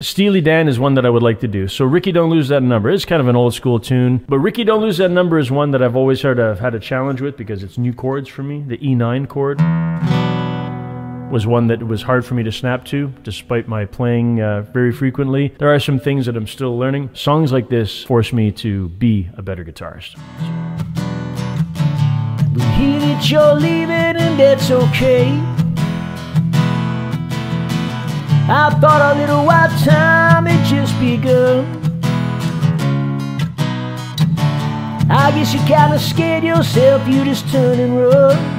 Steely Dan is one that I would like to do. So Rikki Don't Lose That Number is kind of an old school tune, but Rikki Don't Lose That Number is one that I've always heard I've had a challenge with because it's new chords for me. The E9 chord was one that was hard for me to snap to, despite my playing uh, very frequently. There are some things that I'm still learning. Songs like this force me to be a better guitarist. We hear that you're leaving and that's okay. I thought our little time had just begun. I guess you kinda scared yourself, you just turn and run.